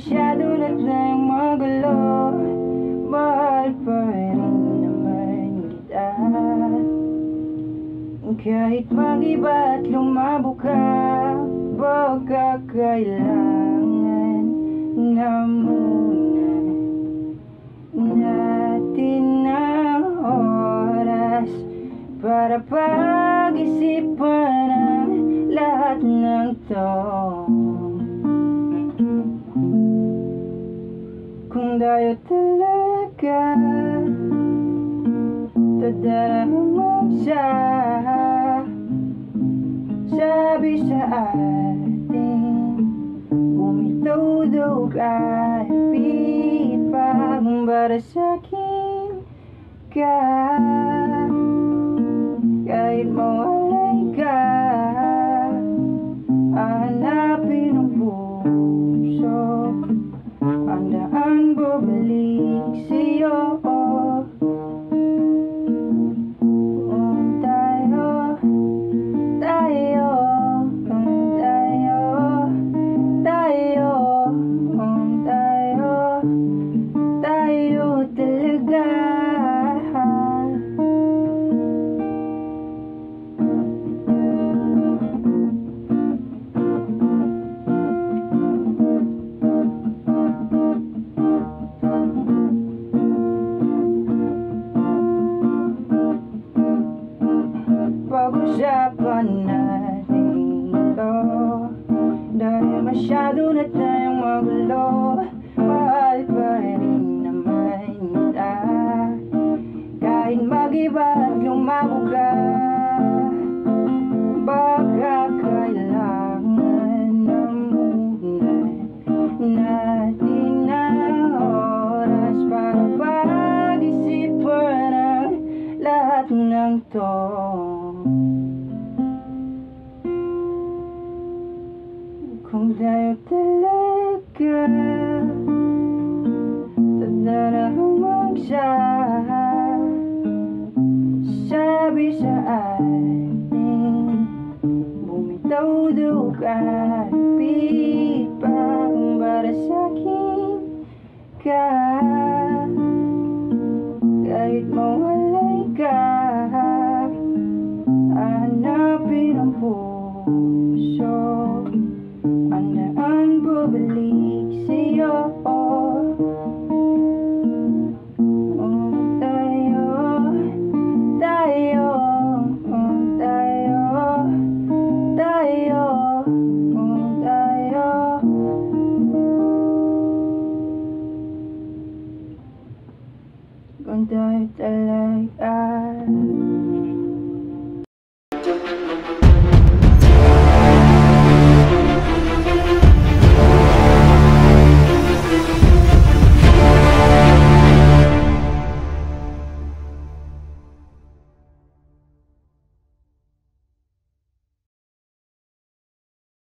masyado na tayong magulo. Mahal pa rin naman kita. Kahit mag-iba at lumabo ka Baka kailangan na muna Natin ng oras Para pag-isipan ang lahat ng to tayo talaga. Tadarang siya. Sabi sa atin Bumitudo ka Pihit pa kung para sa'kin ka. Kahit mawalay Pag-usapan natin ito Dahil masyado na tayong magulo Mahal pa rin naman kita Kahit mag-iba at lumabo ka Baka kailangan na muna Natin ang oras Para pag-isipan ang lahat ng to Kung tayo talaga Tadarahang siya Sabi sa atin Bumitaw ka Pihit Kung tayo talaga